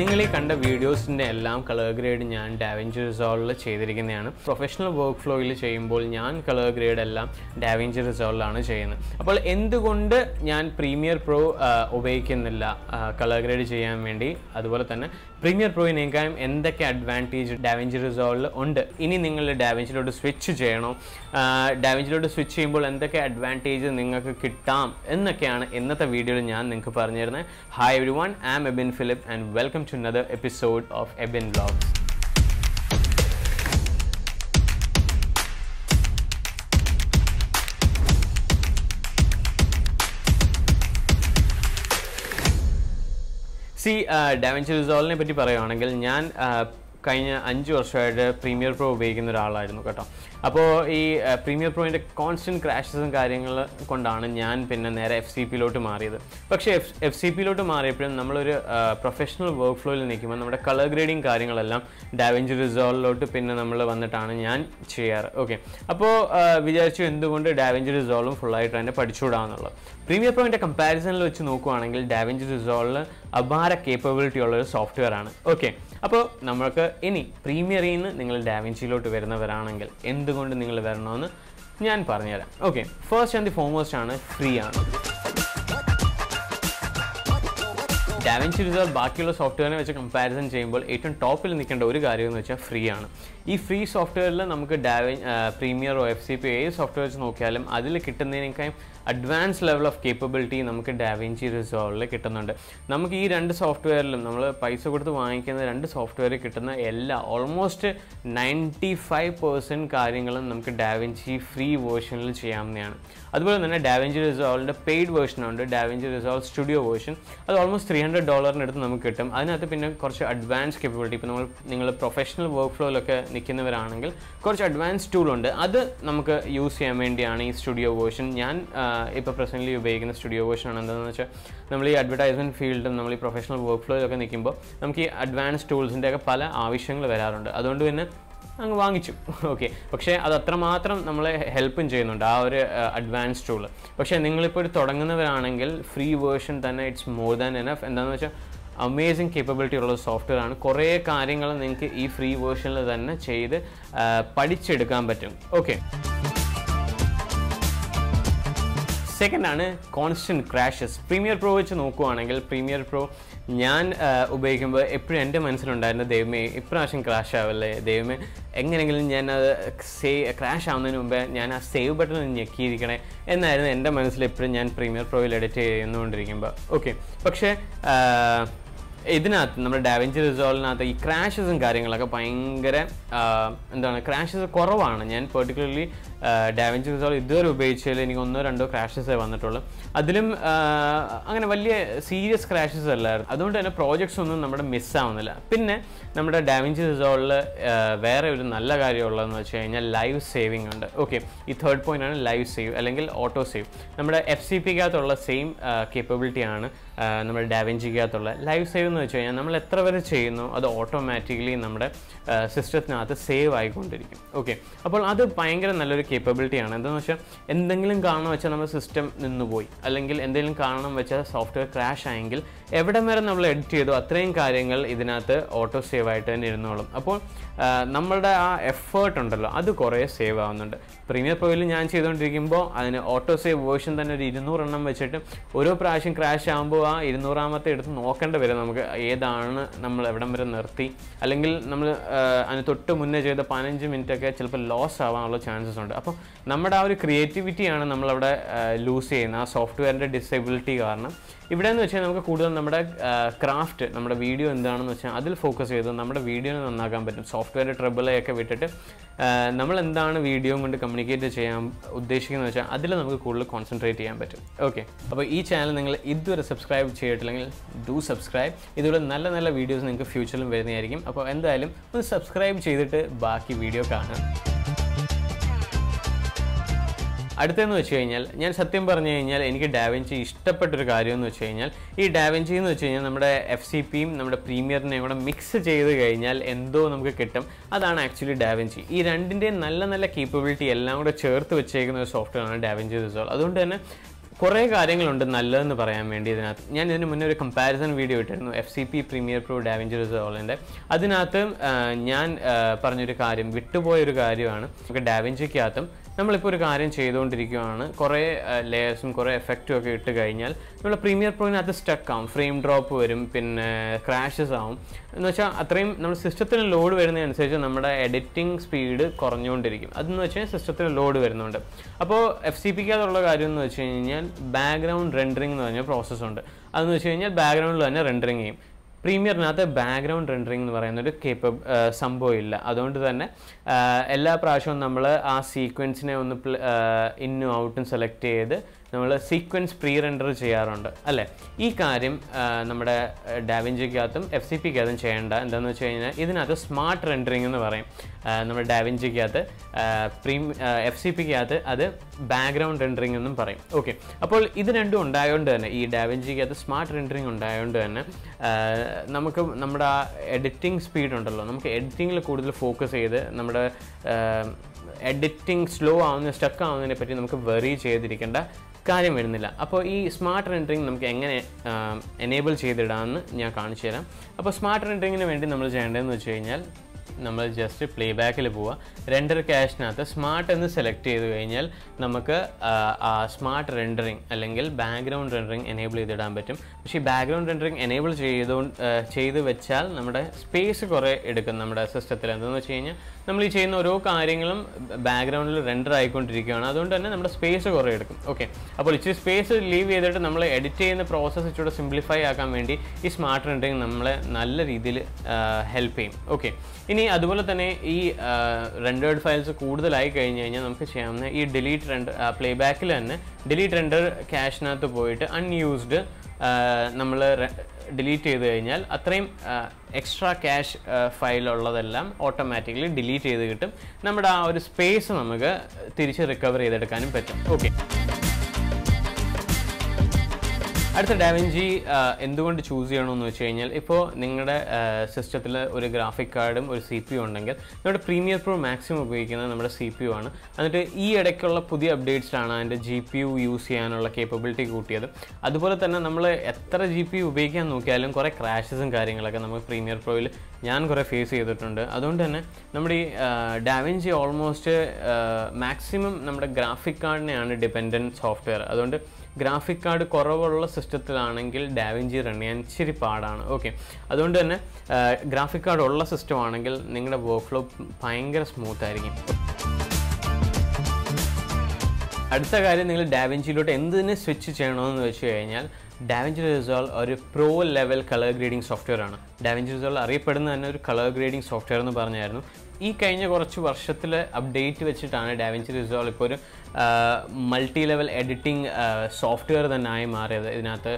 നിങ്ങൾ ഈ കണ്ട വീഡിയോസിന്റെ എല്ലാം കളർ ഗ്രേഡ് ഞാൻ ഡാവിഞ്ചി റിസോൾവിൽ ചെയ്തിരിക്കുന്നതാണ്. പ്രൊഫഷണൽ വർക്ക് ഫ്ലോയിൽ ചെയ്യുമ്പോൾ ഞാൻ കളർ ഗ്രേഡ് എല്ലാം ഡാവിഞ്ചി റിസോൾവിലാണ് ചെയ്യുന്നത്. അപ്പോൾ എന്തുകൊണ്ട് ഞാൻ പ്രീമിയർ പ്രോ ഉപയോഗിക്കുന്നില്ല കളർ ഗ്രേഡ് ചെയ്യാൻ വേണ്ടി? അതുപോലെ തന്നെ പ്രീമിയർ പ്രോയിനേക്കാളും എന്തൊക്കെ അഡ്വാന്റേജ് ഡാവിഞ്ചി റിസോൾവിൽ ഉണ്ട്? ഇനി നിങ്ങൾ ഡാവിഞ്ചിലോട്ട് സ്വിച്ച് ചെയ്യണോ. ഡാവിഞ്ചിലോട്ട് സ്വിച്ച് ചെയ്യുമ്പോൾ എന്തൊക്കെ അഡ്വാന്റേജ് നിങ്ങൾക്ക് കിട്ടാം എന്നൊക്കെയാണ് ഇന്നത്തെ വീഡിയോയിൽ ഞാൻ നിങ്ങൾക്ക് പറഞ്ഞു തരുന്നത് hi everyone I'm Ebin Philip and welcome to another episode of Ebin vlogs C DaVinci റിസോൾവിനെ പറ്റി പറയുകയാണെങ്കിൽ ഞാൻ കഴിഞ്ഞ അഞ്ച് വർഷമായിട്ട് പ്രീമിയർ പ്രോ ഉപയോഗിക്കുന്ന ഒരാളായിരുന്നു കേട്ടോ. അപ്പോൾ ഈ പ്രീമിയർ പ്രോയിന്റെ കോൺസ്റ്റന്റ് ക്രാഷസും കാര്യങ്ങൾ കൊണ്ടാണ് ഞാൻ പിന്നെ നേരെ എഫ് സി പിയിലോട്ട് മാറിയത്. പക്ഷേ എഫ് എഫ് സി പിയിലോട്ട് മാറിയപ്പോഴും നമ്മളൊരു പ്രൊഫഷണൽ വർക്ക് ഫ്ലോയിൽ നിൽക്കുമ്പോൾ നമ്മുടെ കളർ ഗ്രേഡിങ് കാര്യങ്ങളെല്ലാം ഡാവിഞ്ചി റിസോൾവിലോട്ട് പിന്നെ നമ്മൾ വന്നിട്ടാണ് ഞാൻ ചെയ്യാറ്. ഓക്കെ. അപ്പോൾ വിചാരിച്ചു എന്തുകൊണ്ട് ഡാവിഞ്ചി റിസോൾവും ഫുള്ളായിട്ട് തന്നെ പഠിച്ചുകൂടാന്നുള്ളത്. പ്രീമിയർ പ്രോയിന്റെ കമ്പാരിസണിൽ വെച്ച് നോക്കുവാണെങ്കിൽ ഡാവിഞ്ചി റിസോൾവിൽ അപാര കേപ്പബിലിറ്റി ഉള്ള ഒരു സോഫ്റ്റ്വെയർ ആണ്. ഓക്കെ. അപ്പോൾ നമ്മൾക്ക് ഇനി പ്രീമിയറിൽ നിന്ന് നിങ്ങൾ ഡാവിഞ്ചിയിലോട്ട് വരുന്നവരാണെങ്കിൽ എന്തുകൊണ്ട് നിങ്ങൾ വരണമെന്ന് ഞാൻ പറഞ്ഞുതരാം. Okay first and the foremost ആണ് ഫ്രീ ആണ്. ഡാവിഞ്ചി റിസോൾവ് ബാക്കിയുള്ള സോഫ്റ്റ്വെയറിനെ വെച്ച് കമ്പാരിസൺ ചെയ്യുമ്പോൾ ഏറ്റവും ടോപ്പിൽ നിൽക്കേണ്ട ഒരു കാര്യം എന്ന് വെച്ചാൽ ഫ്രീ ആണ്. ഈ ഫ്രീ സോഫ്റ്റ്വെയറിൽ നമുക്ക് പ്രീമിയർ പ്രീമിയറോ എഫ് സി പി ഏത് സോഫ്റ്റ്വെയർ വെച്ച് നോക്കിയാലും അതിൽ കിട്ടുന്നതിനേക്കാളും അഡ്വാൻസ് ലെവൽ ഓഫ് കേപ്പബിലിറ്റി നമുക്ക് ഡാവിഞ്ചി റിസോൾവിൽ കിട്ടുന്നുണ്ട്. നമുക്ക് ഈ രണ്ട് സോഫ്റ്റ്വെയറിലും നമ്മൾ പൈസ കൊടുത്ത് വാങ്ങിക്കുന്ന രണ്ട് സോഫ്റ്റ്വെയറിൽ കിട്ടുന്ന എല്ലാ ഓൾമോസ്റ്റ് നയന്റി ഫൈവ് പെർസെന്റ് കാര്യങ്ങളും നമുക്ക് ഡാവിഞ്ചി ഫ്രീ വേർഷനിൽ ചെയ്യാവുന്നതാണ്. അതുപോലെ തന്നെ ഡാവിഞ്ചി റിസോൾവിന്റെ പെയ്ഡ് വേർഷനുണ്ട് ഡാവിഞ്ചി റിസോൾവ് സ്റ്റുഡിയോ വേർഷൻ അത് ഓൾമോസ്റ്റ് ത്രീ ഹൺഡ്രഡ് ഡോളറിനടുത്ത് നമുക്ക് കിട്ടും. അതിനകത്ത് പിന്നെ കുറച്ച് അഡ്വാൻസ് കേപ്പബിലിറ്റി ഇപ്പോൾ നമ്മൾ നിങ്ങൾ പ്രൊഫഷണൽ വർക്ക് ഫ്ലോയിലൊക്കെ നിൽക്കുന്നവരാണെങ്കിൽ കുറച്ച് അഡ്വാൻസ് ടൂളുണ്ട് അത് നമുക്ക് യൂസ് ചെയ്യാൻ വേണ്ടിയാണ് ഈ സ്റ്റുഡിയോ വേർഷൻ ഞാൻ ഇപ്പോൾ പ്രസന്റ്ലി ഉപയോഗിക്കുന്ന സ്റ്റുഡിയോ വേർഷൻ ആണ് എന്താണെന്ന് വെച്ചാൽ നമ്മൾ ഈ അഡ്വർടൈസ്മെന്റ് ഫീൽഡും നമ്മൾ ഈ പ്രൊഫഷണൽ വർക്ക് ഫ്ലോയിലൊക്കെ നിൽക്കുമ്പോൾ നമുക്ക് ഈ അഡ്വാൻസ് ടൂൾസിന്റെയൊക്കെ പല ആവശ്യങ്ങൾ വരാറുണ്ട്. അതുകൊണ്ട് തന്നെ അങ്ങ് വാങ്ങിച്ചു. ഓക്കെ പക്ഷേ അത് അത്രമാത്രം നമ്മളെ ഹെൽപ്പും ചെയ്യുന്നുണ്ട് ആ ഒരു അഡ്വാൻസ് ടൂൾ പക്ഷേ നിങ്ങളിപ്പോൾ ഒരു തുടങ്ങുന്നവരാണെങ്കിൽ ഫ്രീ വേർഷൻ തന്നെ ഇറ്റ്സ് മോർ ദാൻ എനഫ് എന്താണെന്ന് വെച്ചാൽ അമേസിങ് കേപ്പബിലിറ്റി ഉള്ള സോഫ്റ്റ്വെയർ ആണ്. കുറേ കാര്യങ്ങൾ നിങ്ങൾക്ക് ഈ ഫ്രീ വേർഷനിൽ തന്നെ ചെയ്ത് പഠിച്ചെടുക്കാൻ പറ്റും. ഓക്കെ സെക്കൻഡ് ആണ് കോൺസ്റ്റന്റ് ക്രാഷസ് പ്രീമിയർ പ്രോ വെച്ച് നോക്കുവാണെങ്കിൽ പ്രീമിയർ പ്രോ ഞാൻ ഉപയോഗിക്കുമ്പോൾ എപ്പോഴും എന്റെ മനസ്സിലുണ്ടായിരുന്ന ദൈവമേ ഇപ്രാവശ്യം ക്രാഷ് ആവല്ലേ ദൈവമേ എങ്ങനെയെങ്കിലും ഞാൻ അത് സേ ക്രാഷ് ആവുന്നതിന് മുമ്പേ ഞാൻ ആ സേവ് ബട്ടൺ ഞെക്കിയിരിക്കണേ എന്നായിരുന്നു എന്റെ മനസ്സിൽ എപ്പോഴും ഞാൻ പ്രീമിയർ പ്രോയിൽ എഡിറ്റ് ചെയ്യുന്നുകൊണ്ടിരിക്കുമ്പോൾ ഓക്കെ പക്ഷേ ഇതിനകത്ത് നമ്മുടെ ഡാവിഞ്ചി റിസോൾവിനകത്ത് ഈ ക്രാഷസും കാര്യങ്ങളൊക്കെ ഭയങ്കര എന്താണ് ക്രാഷസ് കുറവാണ്. ഞാൻ പെർട്ടിക്കുലർലി ഡാവിഞ്ചി റിസോൾവ് ഇതുവരെ ഉപയോഗിച്ചതിൽ എനിക്ക് ഒന്നോ രണ്ടോ ക്രാഷസേ വന്നിട്ടുള്ളൂ. അതിലും അങ്ങനെ വലിയ സീരിയസ് ക്രാഷസ് അല്ലായിരുന്നു. അതുകൊണ്ട് തന്നെ പ്രോജക്ട്സ് ഒന്നും നമ്മുടെ മിസ്സാവുന്നില്ല പിന്നെ നമ്മുടെ ഡാവിഞ്ചി റിസോൾവിൽ വേറെ ഒരു നല്ല കാര്യമുള്ളതെന്ന് വെച്ച് കഴിഞ്ഞാൽ ലൈവ് സേവിംഗ് ഉണ്ട്. ഓക്കെ ഈ തേർഡ് പോയിന്റ് ആണ് ലൈവ് സേവ് അല്ലെങ്കിൽ ഓട്ടോ സേവ് നമ്മുടെ എഫ് സി പിക്കകത്തുള്ള സെയിം കേപ്പബിലിറ്റി ആണ്. നമ്മുടെ ഡാവിഞ്ചിക്കകത്തുള്ള ലൈവ് സേവ് എന്ന് വെച്ച് കഴിഞ്ഞാൽ നമ്മൾ എത്ര വരെ ചെയ്യുന്നു അത് ഓട്ടോമാറ്റിക്കലി നമ്മുടെ സിസ്റ്റത്തിനകത്ത് സേവ് ആയിക്കൊണ്ടിരിക്കും. ഓക്കെ അപ്പോൾ അത് ഭയങ്കര നല്ലൊരു കേപ്പബിലിറ്റിയാണ് എന്താണെന്ന് വെച്ചാൽ എന്തെങ്കിലും കാരണം വെച്ചാൽ നമ്മുടെ സിസ്റ്റം നിന്നുപോയി. അല്ലെങ്കിൽ എന്തെങ്കിലും കാരണം വെച്ചാൽ സോഫ്റ്റ്വെയർ ക്രാഷ് ആയെങ്കിൽ എവിടെ വരെ നമ്മൾ എഡിറ്റ് ചെയ്തോ അത്രയും കാര്യങ്ങൾ ഇതിനകത്ത് ഓട്ടോ സേവ് ആയിട്ട് തന്നെ ഇരുന്നോളും. അപ്പോൾ നമ്മളുടെ ആ എഫേർട്ട് ഉണ്ടല്ലോ അത് കുറേ സേവ് ആവുന്നുണ്ട്. പ്രീമിയർ പ്രോയിൽ ഞാൻ ചെയ്തുകൊണ്ടിരിക്കുമ്പോൾ അതിന് ഓട്ടോ സേവ് വേർഷൻ തന്നെ ഒരു ഇരുന്നൂറെണ്ണം വെച്ചിട്ട് ഓരോ പ്രാവശ്യം ക്രാഷ് ആകുമ്പോൾ ആ ഇരുന്നൂറാമത്തെ എടുത്ത് നോക്കേണ്ടി വരും നമുക്ക് ഏതാണ് നമ്മൾ എവിടം വരെ നിർത്തി. അല്ലെങ്കിൽ നമ്മൾ അതിന് തൊട്ട് മുന്നേ ചെയ്ത പതിനഞ്ച് മിനിറ്റ് ഒക്കെ ചിലപ്പോൾ ലോസ് ആവാനുള്ള ചാൻസസ് ഉണ്ട്. അപ്പോൾ നമ്മുടെ ആ ഒരു ക്രിയേറ്റിവിറ്റിയാണ് നമ്മളവിടെ ലൂസ് ചെയ്യുന്നത്. ആ സോഫ്റ്റ്വെയറിന്റെ ഡിസേബിലിറ്റി കാരണം ഇവിടെ എന്ന് വെച്ചാൽ നമുക്ക് കൂടുതൽ നമ്മുടെ ക്രാഫ്റ്റ് നമ്മുടെ വീഡിയോ എന്താണെന്ന് വെച്ചാൽ അതിൽ ഫോക്കസ് ചെയ്ത് നമ്മുടെ വീഡിയോനെ നന്നാക്കാൻ പറ്റും. സോഫ്റ്റ്വെയർ ട്രബിളെയൊക്കെ വിട്ടിട്ട് നമ്മൾ എന്താണ് വീഡിയോ കൊണ്ട് കമ്മ്യൂണിക്കേറ്റ് ചെയ്യാൻ ഉദ്ദേശിക്കുന്നത് വെച്ചാൽ അതിൽ നമുക്ക് കൂടുതൽ കോൺസെൻട്രേറ്റ് ചെയ്യാൻ പറ്റും. ഓക്കെ അപ്പോൾ ഈ ചാനൽ നിങ്ങൾ ഇതുവരെ സബ്സ്ക്രൈബ് ചെയ്തിട്ടില്ലെങ്കിൽ ഡു സബ്സ്ക്രൈബ് ഇതുപോലെ നല്ല നല്ല വീഡിയോസ് നിങ്ങൾക്ക് ഫ്യൂച്ചറിലും വരുന്നതായിരിക്കും. അപ്പോൾ എന്തായാലും ഒന്ന് സബ്സ്ക്രൈബ് ചെയ്തിട്ട് ബാക്കി വീഡിയോ കാണാം അടുത്തതെന്ന് വെച്ച് കഴിഞ്ഞാൽ ഞാൻ സത്യം പറഞ്ഞു കഴിഞ്ഞാൽ എനിക്ക് ഡാവിഞ്ചി ഇഷ്ടപ്പെട്ടൊരു കാര്യം എന്ന് വെച്ച് കഴിഞ്ഞാൽ ഈ ഡാവിഞ്ചി എന്ന് വെച്ച് കഴിഞ്ഞാൽ നമ്മുടെ എഫ് സി പിയും നമ്മുടെ പ്രീമിയറിനെയും കൂടെ മിക്സ് ചെയ്ത് കഴിഞ്ഞാൽ എന്തോ നമുക്ക് കിട്ടും. അതാണ് ആക്ച്വലി ഡാവിഞ്ചി. ഈ രണ്ടിന്റെയും നല്ല നല്ല കേപ്പബിലിറ്റി എല്ലാം കൂടെ ചേർത്ത് വെച്ചേക്കുന്ന ഒരു സോഫ്റ്റ്വെയർ ആണ് ഡാവിഞ്ചി റിസോൾവ് അതുകൊണ്ട് തന്നെ കുറേ കാര്യങ്ങളുണ്ട് നല്ലതെന്ന് പറയാൻ വേണ്ടി ഇതിനകത്ത്. ഞാൻ ഇതിന് മുന്നേ ഒരു കമ്പാരിസൺ വീഡിയോ ഇട്ടിരുന്നു F C P Premiere Pro DaVinci റിസോളിന്റെ അതിനകത്ത് ഞാൻ പറഞ്ഞൊരു കാര്യം വിട്ടുപോയൊരു കാര്യമാണ്. നമുക്ക് ഡാവിഞ്ചിക്കകത്തും നമ്മളിപ്പോൾ ഒരു കാര്യം ചെയ്തുകൊണ്ടിരിക്കുകയാണ് കുറേ ലെയേഴ്സും കുറേ എഫക്റ്റും ഒക്കെ ഇട്ട് കഴിഞ്ഞാൽ നമ്മൾ പ്രീമിയർ പ്രോയിനകത്ത് സ്റ്റക്ക് ആവും. ഫ്രെയിം ഡ്രോപ്പ് വരും പിന്നെ ക്രാഷസ് ആവും. എന്ന് വെച്ചാൽ അത്രയും നമ്മൾ സിസ്റ്റത്തിന് ലോഡ് വരുന്നതനുസരിച്ച് നമ്മുടെ എഡിറ്റിംഗ് സ്പീഡ് കുറഞ്ഞുകൊണ്ടിരിക്കും. അതെന്ന് വെച്ചാൽ സിസ്റ്റത്തിന് ലോഡ് വരുന്നുണ്ട്. അപ്പോൾ എഫ് സി പിക്കകത്തുള്ള കാര്യം എന്ന് വെച്ച് കഴിഞ്ഞാൽ ബാക്ക്ഗ്രൗണ്ട് റെൻഡറിംഗ് എന്ന് പറഞ്ഞ പ്രോസസ്സുണ്ട് അതെന്ന് വെച്ച് കഴിഞ്ഞാൽ ബാക്ക്ഗ്രൗണ്ടിൽ തന്നെ റെൻഡറിങ് ചെയ്യും. പ്രീമിയറിനകത്ത് ബാക്ക്ഗ്രൗണ്ട് റെൻഡറിങ് എന്ന് പറയുന്ന ഒരു കേപ്പ സംഭവം ഇല്ല. അതുകൊണ്ട് തന്നെ എല്ലാ പ്രാവശ്യവും നമ്മൾ ആ സീക്വൻസിനെ ഒന്ന് ഇന്നും ഔട്ടും സെലക്ട് ചെയ്ത് നമ്മൾ സീക്വൻസ് പ്രീ റെൻഡർ ചെയ്യാറുണ്ട്. അല്ലേ? ഈ കാര്യം നമ്മുടെ ഡാവിഞ്ചിക്കകത്തും എഫ് സി പിക്കകത്തും ചെയ്യേണ്ട എന്താണെന്ന് വെച്ച് കഴിഞ്ഞാൽ ഇതിനകത്ത് സ്മാർട്ട് റെൻഡറിങ് എന്ന് പറയും. നമ്മുടെ ഡാവിഞ്ചിക്കകത്ത് പ്രീ എഫ് സി പിക്കകത്ത് അത് ബാക്ക്ഗ്രൗണ്ട് റെൻഡറിങ് എന്നും പറയും. ഓക്കെ അപ്പോൾ ഇത് രണ്ടും ഉണ്ടായതുകൊണ്ട് തന്നെ ഈ ഡാവിഞ്ചിക്കകത്ത് സ്മാർട്ട് റെൻഡറിങ് ഉണ്ടായതുകൊണ്ട് തന്നെ നമുക്ക് നമ്മുടെ ആ എഡിറ്റിംഗ് സ്പീഡ് ഉണ്ടല്ലോ നമുക്ക് എഡിറ്റിങ്ങിൽ കൂടുതൽ ഫോക്കസ് ചെയ്ത് നമ്മുടെ എഡിറ്റിംഗ് സ്ലോ ആവുന്ന സ്റ്റക്ക് ആവുന്നതിനെ പറ്റി നമുക്ക് വെറി ചെയ്തിരിക്കേണ്ട കാര്യം വരുന്നില്ല. അപ്പോൾ ഈ സ്മാർട്ട് റെൻഡറിങ് നമുക്ക് എങ്ങനെ എനേബിൾ ചെയ്തിടാമെന്ന് ഞാൻ കാണിച്ചു തരാം. അപ്പോൾ സ്മാർട്ട് റെൻഡറിങ്ങിന് വേണ്ടി നമ്മൾ ചെയ്യേണ്ടതെന്ന് വെച്ച് കഴിഞ്ഞാൽ നമ്മൾ ജസ്റ്റ് പ്ലേ ബാക്കിൽ പോവുക റെൻഡർ ക്യാഷിനകത്ത് സ്മാർട്ട് എന്ന് സെലക്ട് ചെയ്ത് കഴിഞ്ഞാൽ നമുക്ക് സ്മാർട്ട് റെൻഡറിങ് അല്ലെങ്കിൽ ബാക്ക്ഗ്രൗണ്ട് റെൻഡറിങ് എനേബിൾ ചെയ്തിടാൻ പറ്റും. പക്ഷേ ഈ ബാക്ക്ഗ്രൗണ്ട് റെൻഡറിങ് എനേബിൾ ചെയ്തു ചെയ്ത് വെച്ചാൽ നമ്മുടെ സ്പേസ് കുറേ എടുക്കും നമ്മുടെ സിസ്റ്റത്തിൽ എന്താണെന്ന് വെച്ച് കഴിഞ്ഞാൽ നമ്മൾ ഈ ചെയ്യുന്ന ഓരോ കാര്യങ്ങളും ബാക്ക്ഗ്രൗണ്ടിൽ റെൻഡർ ആയിക്കൊണ്ടിരിക്കുകയാണ്. അതുകൊണ്ട് തന്നെ നമ്മുടെ സ്പേസ് കുറേ എടുക്കും. ഓക്കെ അപ്പോൾ ഇച്ചിരി സ്പേസ് ലീവ് ചെയ്തിട്ട് നമ്മൾ എഡിറ്റ് ചെയ്യുന്ന പ്രോസസ്സ് ഇച്ചിരി സിംപ്ലിഫൈ ആക്കാൻ വേണ്ടി ഈ സ്മാർട്ട് റെൻഡറിങ് നമ്മളെ നല്ല രീതിയിൽ ഹെൽപ്പ് ചെയ്യും. ഓക്കെ ഇനി അതുപോലെ തന്നെ ഈ റെൻഡേർഡ് ഫയൽസ് കൂടുതലായി കഴിഞ്ഞ് കഴിഞ്ഞാൽ നമുക്ക് ചെയ്യാവുന്ന ഈ ഡിലീറ്റ് റെൻഡർ പ്ലേ ബാക്കിൽ തന്നെ ഡിലീറ്റ് റെൻഡർ ക്യാഷിനകത്ത് പോയിട്ട് അൺയൂസ്ഡ് നമ്മൾ ഡിലീറ്റ് ചെയ്ത് കഴിഞ്ഞാൽ അത്രയും എക്സ്ട്രാ ക്യാഷ് ഫയൽ ഉള്ളതെല്ലാം ഓട്ടോമാറ്റിക്കലി ഡിലീറ്റ് ചെയ്ത് കിട്ടും. നമ്മുടെ ആ ഒരു സ്പേസ് നമുക്ക് തിരിച്ച് റിക്കവർ ചെയ്തെടുക്കാനും പറ്റും. ഓക്കെ അടുത്ത ഡാവിഞ്ചി എന്തുകൊണ്ട് ചൂസ് ചെയ്യണമെന്ന് വെച്ച് കഴിഞ്ഞാൽ ഇപ്പോൾ നിങ്ങളുടെ സിസ്റ്റത്തിൽ ഒരു ഗ്രാഫിക് കാർഡും ഒരു സി പി ഉണ്ടെങ്കിൽ നിങ്ങളുടെ പ്രീമിയർ പ്രോ മാക്സിമം ഉപയോഗിക്കുന്നത് നമ്മുടെ സി പി യു ആണ്. എന്നിട്ട് ഈ ഇടയ്ക്കുള്ള പുതിയ അപ്ഡേറ്റ്സിലാണ് അതിന്റെ ജി പി യു യൂസ് ചെയ്യാനുള്ള കേപ്പബിലിറ്റി കൂട്ടിയത്. അതുപോലെ തന്നെ നമ്മൾ എത്ര ജി പി യു ഉപയോഗിക്കാൻ നോക്കിയാലും കുറേ ക്രാഷസും കാര്യങ്ങളൊക്കെ നമുക്ക് പ്രീമിയർ പ്രോയിൽ ഞാൻ കുറേ ഫേസ് ചെയ്തിട്ടുണ്ട്. അതുകൊണ്ട് തന്നെ നമ്മുടെ ഈ ഡാവിഞ്ചി ഓൾമോസ്റ്റ് മാക്സിമം നമ്മുടെ ഗ്രാഫിക് കാർഡിനെയാണ് ഡിപ്പെൻഡന്റ് സോഫ്റ്റ്വെയർ അതുകൊണ്ട് ഗ്രാഫിക് കാർഡ് കുറവുള്ള സിസ്റ്റത്തിലാണെങ്കിൽ ഡാവിഞ്ചി റൺ ചെയ്യാൻ ഇച്ചിരി പാടാണ്. ഓക്കെ അതുകൊണ്ട് തന്നെ ഗ്രാഫിക് കാർഡ് ഉള്ള സിസ്റ്റം ആണെങ്കിൽ നിങ്ങളുടെ വർക്ക് ഫ്ലോ ഭയങ്കര സ്മൂത്ത് ആയിരിക്കും. അടുത്ത കാര്യം നിങ്ങൾ ഡാവിഞ്ചിയിലോട്ട് എന്തിനെ സ്വിച്ച് ചെയ്യണമെന്ന് വെച്ച് കഴിഞ്ഞാൽ ഡാവിഞ്ചി റിസോൾ ഒരു pro level colour grading software ആണ്. ഡാവിഞ്ചി റിസോൾ അറിയപ്പെടുന്ന തന്നെ ഒരു കളർ ഗ്രേഡിംഗ് സോഫ്റ്റ്വെയർ എന്ന് പറഞ്ഞായിരുന്നു. ഈ കഴിഞ്ഞ കുറച്ച് വർഷത്തിൽ അപ്ഡേറ്റ് വെച്ചിട്ടാണ് ഡാവിഞ്ചി റിസോൾ ഇപ്പോൾ ഒരു മൾട്ടി ലെവൽ എഡിറ്റിംഗ് സോഫ്റ്റ്വെയർ തന്നെ ആയി മാറിയത്. ഇതിനകത്ത്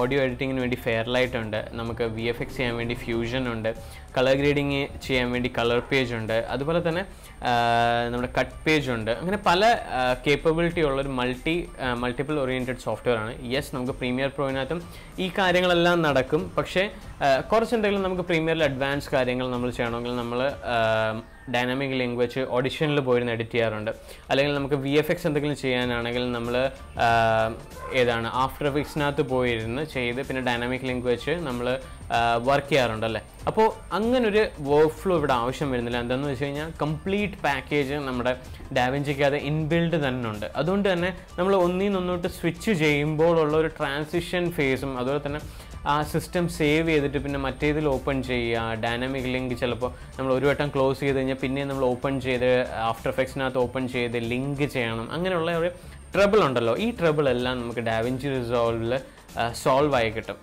ഓഡിയോ എഡിറ്റിങ്ങിന് വേണ്ടി ഫെയർലൈറ്റ് ഉണ്ട്. നമുക്ക് വി എഫ് എക്സ് ചെയ്യാൻ വേണ്ടി ഫ്യൂഷൻ ഉണ്ട്. കളർ ഗ്രേഡിങ് ചെയ്യാൻ വേണ്ടി കളർ പേജ് ഉണ്ട്. അതുപോലെ തന്നെ നമ്മുടെ കട്ട് പേജ് ഉണ്ട്. അങ്ങനെ പല കേപ്പബിലിറ്റി ഉള്ള ഒരു മൾട്ടി മൾട്ടിപ്പിൾ ഓറിയന്റഡ് സോഫ്റ്റ്വെയർ ആണ്. യെസ് നമുക്ക് പ്രീമിയർ പ്രോയിനകത്തും ഈ കാര്യങ്ങളെല്ലാം നടക്കും. പക്ഷേ ആ, കുറച്ചെന്തെങ്കിലും നമുക്ക് പ്രീമിയറിൽ അഡ്വാൻസ് കാര്യങ്ങൾ നമ്മൾ ചെയ്യണമെങ്കിൽ നമ്മൾ ഡൈനാമിക് ലാംഗ്വേജ് ഓഡിഷനിൽ പോയിരുന്ന് എഡിറ്റ് ചെയ്യാറുണ്ട്. അല്ലെങ്കിൽ നമുക്ക് വി എഫ് എക്സ് എന്തെങ്കിലും ചെയ്യാനാണെങ്കിൽ നമ്മൾ ഏതാണ് ആഫ്റ്റർ എഫക്ട്സിനകത്ത് പോയിരുന്ന് ചെയ്ത് പിന്നെ ഡൈനാമിക് ലാംഗ്വേജ് നമ്മൾ വർക്ക് ചെയ്യാറുണ്ട് അല്ലേ? അപ്പോൾ അങ്ങനൊരു വർക്ക് ഫ്ലോ ഇവിടെ ആവശ്യം വരുന്നില്ല. എന്താണെന്ന് വെച്ച് കഴിഞ്ഞാൽ കംപ്ലീറ്റ് പാക്കേജ് നമ്മുടെ ഡാവിഞ്ചിക്കകത്ത് ഇൻബിൽഡ് തന്നെ ഉണ്ട് അതുകൊണ്ട് തന്നെ നമ്മൾ ഒന്നിൽ നിന്നൊന്നോട്ട് സ്വിച്ച് ചെയ്യുമ്പോഴുള്ള ഒരു ട്രാൻസിഷൻ ഫേസും അതുപോലെ തന്നെ ആ സിസ്റ്റം സേവ് ചെയ്തിട്ട് പിന്നെ മറ്റേതിൽ ഓപ്പൺ ചെയ്യുക. ഡൈനാമിക് ലിങ്ക് ചിലപ്പോൾ നമ്മൾ ഒരു വട്ടം ക്ലോസ് ചെയ്ത് കഴിഞ്ഞാൽ പിന്നെ നമ്മൾ ഓപ്പൺ ചെയ്ത് ആഫ്റ്റർ എഫക്ട്സിനകത്ത് ഓപ്പൺ ചെയ്ത് ലിങ്ക് ചെയ്യണം. അങ്ങനെയുള്ള ഒരു ട്രബിൾ ഉണ്ടല്ലോ. ഈ ട്രബിൾ എല്ലാം നമുക്ക് ഡാവിഞ്ചി റിസോൾവിൽ സോൾവ് ആയി കിട്ടും.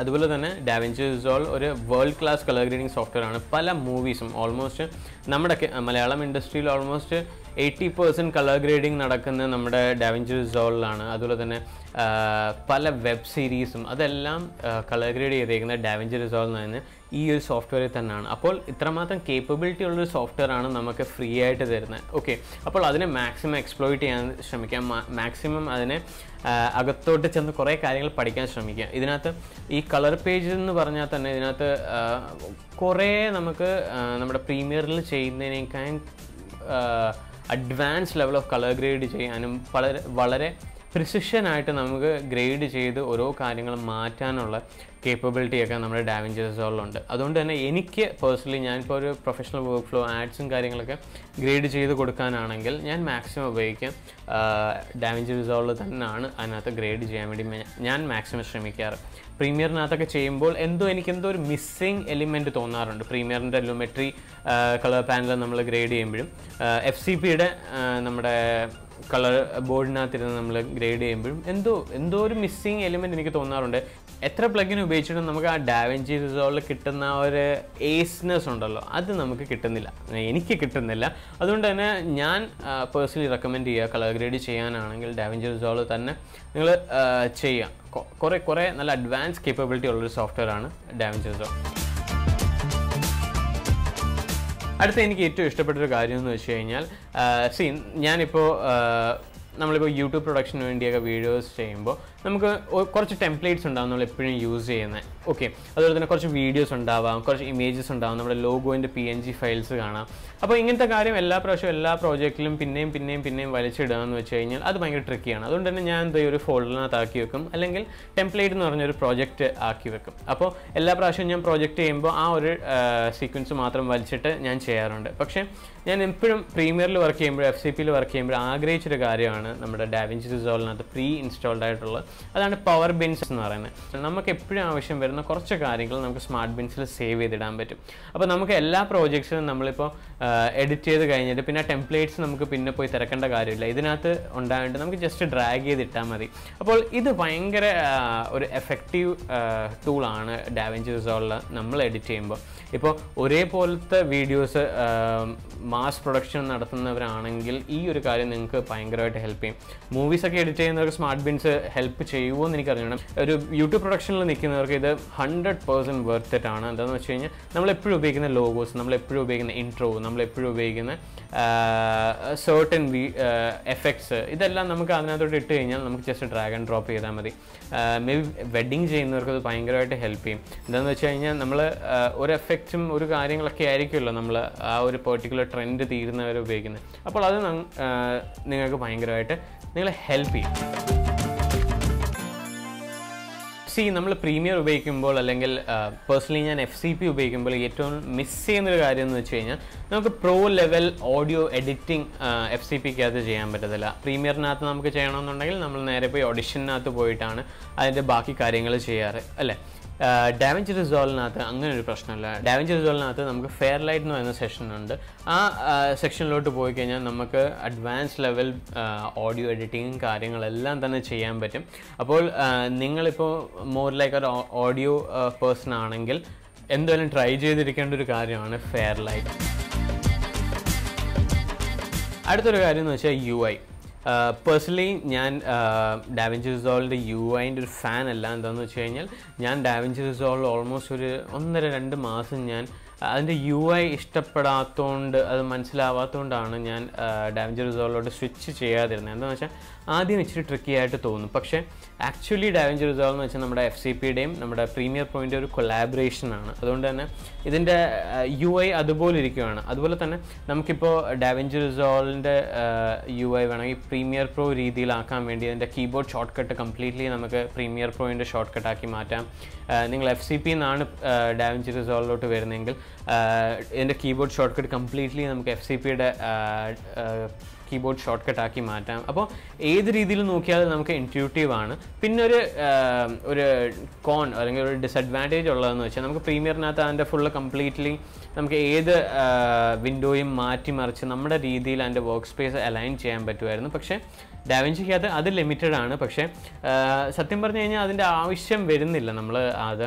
അതുപോലെ തന്നെ ഡാവിഞ്ചി റിസോൾ ഒരു world class colour grading software ആണ്. പല മൂവീസും ഓൾമോസ്റ്റ് നമ്മുടെ മലയാളം ഇൻഡസ്ട്രിയിൽ almost eighty percent colour grading നടക്കുന്നത് നമ്മുടെ ഡാവിഞ്ചി റിസോളിലാണ് അതുപോലെ തന്നെ പല വെബ് സീരീസും അതെല്ലാം കളർ ഗ്രേഡ് ചെയ്തേക്കുന്നത് ഡാവിഞ്ചി എന്ന് പറയുന്നത് ഈ ഒരു സോഫ്റ്റ്വെയറിൽ തന്നെയാണ്. അപ്പോൾ ഇത്രമാത്രം കേപ്പബിലിറ്റി ഉള്ളൊരു സോഫ്റ്റ്വെയർ ആണ് നമുക്ക് ഫ്രീ ആയിട്ട് തരുന്നത്. ഓക്കെ അപ്പോൾ അതിനെ മാക്സിമം എക്സ്പ്ലോയിറ്റ് ചെയ്യാൻ ശ്രമിക്കാം. മാക്സിമം അതിനെ അകത്തോട്ട് ചെന്ന് കുറേ കാര്യങ്ങൾ പഠിക്കാൻ ശ്രമിക്കുക ഇതിനകത്ത് ഈ കളർ പേജ് എന്ന് പറഞ്ഞാൽ തന്നെ ഇതിനകത്ത് കുറേ നമുക്ക് നമ്മുടെ പ്രീമിയറിൽ ചെയ്യുന്നതിനേക്കാൾ advance level of colour grade ചെയ്യാനും വളരെ വളരെ പ്രിസിഷനായിട്ട് നമുക്ക് ഗ്രേഡ് ചെയ്ത് ഓരോ കാര്യങ്ങളും മാറ്റാനുള്ള കേപ്പബിലിറ്റിയൊക്കെ നമ്മുടെ ഡാവിഞ്ചി അതുകൊണ്ട് തന്നെ എനിക്ക് പേഴ്സണലി ഞാനിപ്പോൾ ഒരു പ്രൊഫഷണൽ വർക്ക് ഫ്ലോ ആഡ്സും കാര്യങ്ങളൊക്കെ ഗ്രേഡ് ചെയ്ത് കൊടുക്കാനാണെങ്കിൽ ഞാൻ മാക്സിമം ഉപയോഗിക്കും. ഡാവിഞ്ചി റിസോൾവ് തന്നെയാണ് അതിനകത്ത് ഗ്രേഡ് ചെയ്യാൻ വേണ്ടി ഞാൻ മാക്സിമം ശ്രമിക്കാറ്. പ്രീമിയറിനകത്തൊക്കെ ചെയ്യുമ്പോൾ എന്തോ എനിക്ക് എന്തോ ഒരു മിസ്സിങ് എലിമെന്റ് തോന്നാറുണ്ട്. പ്രീമിയറിന്റെ ലുമെട്രി കളർ പാനൽ നമ്മൾ ഗ്രേഡ് ചെയ്യുമ്പോഴും. എഫ് സി പിയുടെ നമ്മുടെ കളർ ബോർഡിനകത്തിരുന്ന് നമ്മൾ ഗ്രേഡ് ചെയ്യുമ്പോഴും എന്തോ എന്തോ ഒരു മിസ്സിങ് എലിമെന്റ് എനിക്ക് തോന്നാറുണ്ട്. എത്ര പ്ലഗിൻ ഉപയോഗിച്ചിട്ടും നമുക്ക് ആ ഡാവഞ്ചി റിസോൾവിൽ കിട്ടുന്ന ഒരു ഏസ്നെസ് ഉണ്ടല്ലോ അത് നമുക്ക് കിട്ടുന്നില്ല. എനിക്ക് കിട്ടുന്നില്ല. അതുകൊണ്ട് തന്നെ ഞാൻ പേഴ്സണലി റെക്കമെൻഡ് ചെയ്യുക കളർ ഗ്രേഡ് ചെയ്യാനാണെങ്കിൽ ഡാവഞ്ചി റിസോൾവ് തന്നെ നിങ്ങൾ ചെയ്യാം കുറേ കുറേ നല്ല അഡ്വാൻസ് കേപ്പബിലിറ്റി ഉള്ളൊരു സോഫ്റ്റ്വെയർ ആണ് ഡാവഞ്ചി റിസോൾവ് അടുത്ത എനിക്ക് ഏറ്റവും ഇഷ്ടപ്പെട്ട ഒരു കാര്യം എന്ന് വെച്ച് കഴിഞ്ഞാൽ സീ ഞാനിപ്പോൾ നമ്മളിപ്പോൾ യൂട്യൂബ് പ്രൊഡക്ഷന് വേണ്ടിയൊക്കെ വീഡിയോസ് ചെയ്യുമ്പോൾ നമുക്ക് കുറച്ച് ടെംപ്ലേറ്റ്സ് ഉണ്ടാവും നമ്മൾ എപ്പോഴും യൂസ് ചെയ്യുന്നത് ഓക്കെ അതുപോലെ തന്നെ കുറച്ച് വീഡിയോസ് ഉണ്ടാവാം കുറച്ച് ഇമേജസ് ഉണ്ടാവാം. നമ്മുടെ ലോഗോന്റെ പി എൻ ജി ഫയൽസ് കാണാം. അപ്പോൾ ഇങ്ങനത്തെ കാര്യം എല്ലാ പ്രാവശ്യവും എല്ലാ പ്രോജക്റ്റിലും പിന്നെയും പിന്നെയും പിന്നെയും വലിച്ചിടുക എന്ന് വെച്ച് കഴിഞ്ഞാൽ അത് ഭയങ്കര ട്രിക്കിയാണ് അതുകൊണ്ട് തന്നെ ഞാൻ എന്തോ ഒരു ഫോൾഡറിനകത്ത് ആക്കി വെക്കും. അല്ലെങ്കിൽ ടെംപ്ലേറ്റ് എന്ന് പറഞ്ഞൊരു പ്രോജക്റ്റ് ആക്കി വെക്കും. അപ്പോൾ എല്ലാ പ്രാവശ്യവും ഞാൻ പ്രോജക്റ്റ് ചെയ്യുമ്പോൾ ആ ഒരു സീക്വൻസ് മാത്രം വലിച്ചിട്ട് ഞാൻ ചെയ്യാറുണ്ട്. പക്ഷേ ഞാൻ എപ്പോഴും പ്രീമിയറിൽ വർക്ക് ചെയ്യുമ്പോൾ എഫ് സി പിയിൽ വർക്ക് ചെയ്യുമ്പോൾ ആഗ്രഹിച്ചൊരു കാര്യമാണ് നമ്മുടെ ഡാവിഞ്ചി റിസോൾവിനകത്ത് പ്രീ ഇൻസ്റ്റാൾഡ് ആയിട്ടുള്ളത് അതാണ് പവർ ബിൻസ് എന്ന് പറയുന്നത്. നമുക്ക് എപ്പോഴും ആവശ്യം വരുന്ന കുറച്ച് കാര്യങ്ങൾ നമുക്ക് സ്മാർട്ട് ബിൻസിൽ സേവ് ചെയ്തിടാൻ പറ്റും. അപ്പോൾ നമുക്ക് എല്ലാ പ്രോജക്ട്സിനും നമ്മളിപ്പോൾ എഡിറ്റ് ചെയ്ത് കഴിഞ്ഞിട്ട് പിന്നെ ടെംപ്ലേറ്റ്സ് നമുക്ക് പിന്നെ പോയി തിരക്കേണ്ട കാര്യമില്ല. ഇതിനകത്ത് ഉണ്ടായിട്ട് നമുക്ക് ജസ്റ്റ് ഡ്രാഗ് ചെയ്തിട്ടാൽ മതി. അപ്പോൾ ഇത് ഭയങ്കര ഒരു എഫക്റ്റീവ് ടൂളാണ് ഡാവിഞ്ചി റിസോൾവ് നമ്മൾ എഡിറ്റ് ചെയ്യുമ്പോൾ. ഇപ്പോൾ ഒരേപോലത്തെ വീഡിയോസ് മാസ് പ്രൊഡക്ഷൻ നടത്തുന്നവരാണെങ്കിൽ ഈ ഒരു കാര്യം നിങ്ങൾക്ക് ഭയങ്കരമായിട്ട് ഹെൽപ്പ് ചെയ്യും. മൂവീസൊക്കെ എഡിറ്റ് ചെയ്യുന്നവർക്ക് സ്മാർട്ട് ബിൻസ് ഹെൽപ്പ് ചെയ്യുമോ എന്ന് എനിക്ക് അറിയണം ഒരു യൂട്യൂബ് പ്രൊഡക്ഷനിൽ നിൽക്കുന്നവർക്ക് ഇത് ഹൺഡ്രഡ് പേഴ്സന്റ് വെർത്ത് ആണ്. എന്താണെന്ന് വെച്ച് കഴിഞ്ഞാൽ നമ്മൾ എപ്പോഴും ഉപയോഗിക്കുന്ന ലോഗോസ് നമ്മൾ എപ്പോഴും ഉപയോഗിക്കുന്ന ഇൻട്രോ നമ്മൾ എപ്പോഴും ഉപയോഗിക്കുന്ന സേർട്ടൻ വി എഫക്ട്സ് ഇതെല്ലാം നമുക്ക് അതിനകത്തോട്ട് ഇട്ട് കഴിഞ്ഞാൽ നമുക്ക് ജസ്റ്റ് ഡ്രാഗ് ആൻഡ് ഡ്രോപ്പ് ചെയ്താൽ മതി. മേ ബി വെഡ്ഡിങ് ചെയ്യുന്നവർക്ക് അത് ഭയങ്കരമായിട്ട് ഹെൽപ്പ് ചെയ്യും. എന്താണെന്ന് വെച്ച് കഴിഞ്ഞാൽ നമ്മൾ ഒരു എഫക്റ്റും ഒരു കാര്യങ്ങളൊക്കെ ആയിരിക്കുമല്ലോ നമ്മൾ ആ ഒരു പെർട്ടിക്കുലർ ട്രെൻഡ് തീരുന്നവരെ ഉപയോഗിക്കുന്നത്. അപ്പോൾ അത് നിങ്ങൾക്ക് ഭയങ്കരമായിട്ട് നിങ്ങളെ ഹെൽപ്പ് ചെയ്യും. സി നമ്മൾ പ്രീമിയർ ഉപയോഗിക്കുമ്പോൾ അല്ലെങ്കിൽ പേഴ്സണലി ഞാൻ എഫ് സി പി ഉപയോഗിക്കുമ്പോൾ ഏറ്റവും മിസ് ചെയ്യുന്നൊരു കാര്യം എന്ന് വെച്ച് കഴിഞ്ഞാൽ നമുക്ക് pro level audio editing F C പിക്ക് ചെയ്യാൻ പറ്റത്തില്ല. പ്രീമിയറിനകത്ത് നമുക്ക് ചെയ്യണമെന്നുണ്ടെങ്കിൽ നമ്മൾ നേരെ പോയി ഓഡിഷനകത്ത് പോയിട്ടാണ് അതിന്റെ ബാക്കി കാര്യങ്ങൾ ചെയ്യാറ് അല്ലേ? ഡാവഞ്ച് റിസോൾവിനകത്ത് അങ്ങനെ ഒരു പ്രശ്നമില്ല. ഡാമേജ് റിസോൾവിനകത്ത് നമുക്ക് ഫെയർ ലൈറ്റ് എന്ന് പറയുന്ന സെഷൻ ഉണ്ട്. ആ സെക്ഷനിലോട്ട് പോയി കഴിഞ്ഞാൽ നമുക്ക് അഡ്വാൻസ് ലെവൽ ഓഡിയോ എഡിറ്റിങ്ങും കാര്യങ്ങളെല്ലാം തന്നെ ചെയ്യാൻ പറ്റും. അപ്പോൾ നിങ്ങളിപ്പോൾ മോർ ലൈക്ക് ഒരു ഓഡിയോ പേഴ്സൺ ആണെങ്കിൽ എന്തായാലും ട്രൈ ചെയ്തിരിക്കേണ്ട ഒരു കാര്യമാണ് ഫെയർ ലൈറ്റ് അടുത്തൊരു കാര്യം എന്ന് വെച്ചാൽ യു ഐ പേഴ്സണലി ഞാൻ ഡാവിഞ്ചി റിസോൾവിന്റെ യു ഐന്റെ ഒരു ഫാൻ അല്ല എന്താണെന്ന് വെച്ച് കഴിഞ്ഞാൽ ഞാൻ ഡാവിഞ്ചി റിസോൾവ് ഓൾമോസ്റ്റ് ഒരു ഒന്നര രണ്ട് മാസം ഞാൻ അതിന്റെ യു ഐ ഇഷ്ടപ്പെടാത്തതുകൊണ്ട് അത് മനസ്സിലാവാത്തതുകൊണ്ടാണ് ഞാൻ ഡാമേജ് റിസോൾവിലോട്ട് സ്വിച്ച് ചെയ്യാതിരുന്നത്. എന്താണെന്ന് വെച്ചാൽ ആദ്യം ഇച്ചിരി ട്രിക്കി ആയിട്ട് തോന്നും. പക്ഷേ ആക്ച്വലി ഡാമേജ് റിസോൾവ് എന്ന് വെച്ചാൽ നമ്മുടെ എഫ് സി പിയുടെയും നമ്മുടെ പ്രീമിയർ പോയിന്റെ ഒരു കൊലാബറേഷൻ ആണ്. അതുകൊണ്ട് തന്നെ ഇതിന്റെ യു ഐ അതുപോലെ ഇരിക്കുകയാണ് അതുപോലെ തന്നെ നമുക്കിപ്പോൾ ഡാവിഞ്ചി റിസോൾവിന്റെ യു ഐ വേണമെങ്കിൽ പ്രീമിയർ പ്രോ രീതിയിലാക്കാൻ വേണ്ടി അതിന്റെ കീബോർഡ് ഷോർട്ട് കട്ട് കംപ്ലീറ്റ്ലി നമുക്ക് പ്രീമിയർ പ്രോയിന്റെ ഷോർട്ട് കട്ടാക്കി മാറ്റാം. നിങ്ങൾ എഫ് സി പി എന്നാണ് ഡാവിഞ്ചി റിസോൾവിലോട്ട് വരുന്നതെങ്കിൽ എന്റെ കീബോർഡ് ഷോർട്ട് കട്ട് കംപ്ലീറ്റ്ലി നമുക്ക് എഫ് സി പിയുടെ കീബോർഡ് ഷോർട്ട് കട്ട് ആക്കി മാറ്റാം. അപ്പോൾ ഏത് രീതിയിൽ നോക്കിയാലും നമുക്ക് ഇന്റ്യൂട്ടീവ് ആണ്. പിന്നെ ഒരു ഒരു കോൺ അല്ലെങ്കിൽ ഒരു ഡിസഡ്വാന്റേജ് ഉള്ളതെന്ന് വെച്ചാൽ നമുക്ക് പ്രീമിയറിനകത്ത് അതിന്റെ ഫുള്ള് കംപ്ലീറ്റ്ലി നമുക്ക് ഏത് വിൻഡോയും മാറ്റി മറിച്ച് നമ്മുടെ രീതിയിൽ അതിന്റെ വർക്ക് സ്പേസ് അലൈൻ ചെയ്യാൻ പറ്റുമായിരുന്നു. പക്ഷേ ഡാവിൻസിക്കകത്ത് അത് ലിമിറ്റഡ് ആണ്. പക്ഷേ സത്യം പറഞ്ഞു കഴിഞ്ഞാൽ അതിന്റെ ആവശ്യം വരുന്നില്ല. നമ്മൾ അത്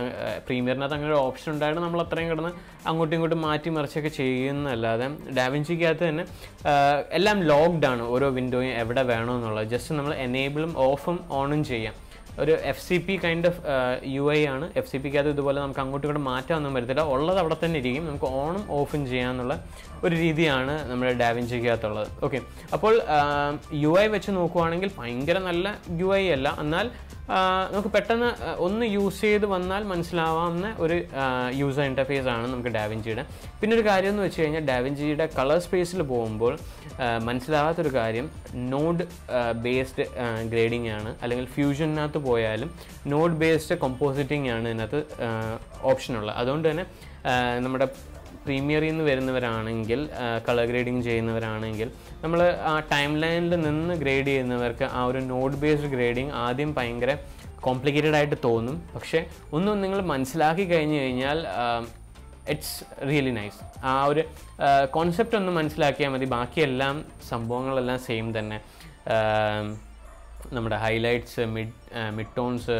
പ്രീമിയറിനകത്ത് അങ്ങനെ ഒരു ഓപ്ഷൻ ഉണ്ടായിരുന്നു നമ്മൾ അത്രയും കിടന്ന് അങ്ങോട്ടും ഇങ്ങോട്ടും മാറ്റി മറിച്ചൊക്കെ ചെയ്യുന്നതല്ലാതെ ഡാവിൻസിക്കകത്ത് തന്നെ എല്ലാം എല്ലാം ലോക്ക്ഡ് ആണ് ഓരോ വിൻഡോയും എവിടെ വേണമെന്നുള്ളത്. ജസ്റ്റ് നമ്മൾ എനേബിളും ഓഫും ഓണും ചെയ്യാം. ഒരു F C P kind of U I ആണ്. എഫ് സി പിക്ക് അത് ഇതുപോലെ നമുക്ക് അങ്ങോട്ടും ഇങ്ങോട്ടും മാറ്റാമൊന്നും വരത്തില്ല. ഉള്ളത് അവിടെ തന്നെ ഇരിക്കും. നമുക്ക് ഓണും ഓഫും ചെയ്യാന്നുള്ള ഒരു രീതിയാണ് നമ്മുടെ ഡാവിഞ്ചിക്കകത്തുള്ളത് ഓക്കെ. അപ്പോൾ യു ഐ വെച്ച് നോക്കുവാണെങ്കിൽ ഭയങ്കര നല്ല യു ഐ അല്ല. എന്നാൽ നമുക്ക് പെട്ടെന്ന് ഒന്ന് യൂസ് ചെയ്ത് വന്നാൽ മനസ്സിലാവാവുന്ന ഒരു യൂസർ ഇന്റർഫേസ് ആണ് നമുക്ക് ഡാവിഞ്ചിയുടെ പിന്നെ ഒരു കാര്യം എന്ന് വെച്ച് കഴിഞ്ഞാൽ ഡാവിഞ്ചിയുടെ കളർ സ്പേസിൽ പോകുമ്പോൾ മനസ്സിലാവാത്തൊരു കാര്യം നോഡ് ബേസ്ഡ് ഗ്രേഡിംഗ് ആണ്. അല്ലെങ്കിൽ ഫ്യൂഷനകത്ത് പോയാലും നോഡ് ബേസ്ഡ് കമ്പോസിറ്റിംഗ് ആണ് ഇതിനകത്ത് ഓപ്ഷനുള്ളത് അതുകൊണ്ട് തന്നെ നമ്മുടെ പ്രീമിയറിൽ നിന്ന് വരുന്നവരാണെങ്കിൽ കളർ ഗ്രേഡിങ് ചെയ്യുന്നവരാണെങ്കിൽ നമ്മൾ ആ ടൈം ലൈനിൽ നിന്ന് ഗ്രേഡ് ചെയ്യുന്നവർക്ക് ആ ഒരു നോട്ട് ബേസ്ഡ് ഗ്രേഡിങ് ആദ്യം ഭയങ്കര കോംപ്ലിക്കേറ്റഡ് ആയിട്ട് തോന്നും. പക്ഷേ ഒന്നും നിങ്ങൾ മനസ്സിലാക്കി കഴിഞ്ഞു കഴിഞ്ഞാൽ ഇറ്റ്സ് റിയലി നൈസ് ആ ഒരു കോൺസെപ്റ്റ് ഒന്ന് മനസ്സിലാക്കിയാൽ മതി. ബാക്കിയെല്ലാം സംഭവങ്ങളെല്ലാം സെയിം തന്നെ. നമ്മുടെ highlights mid mid tones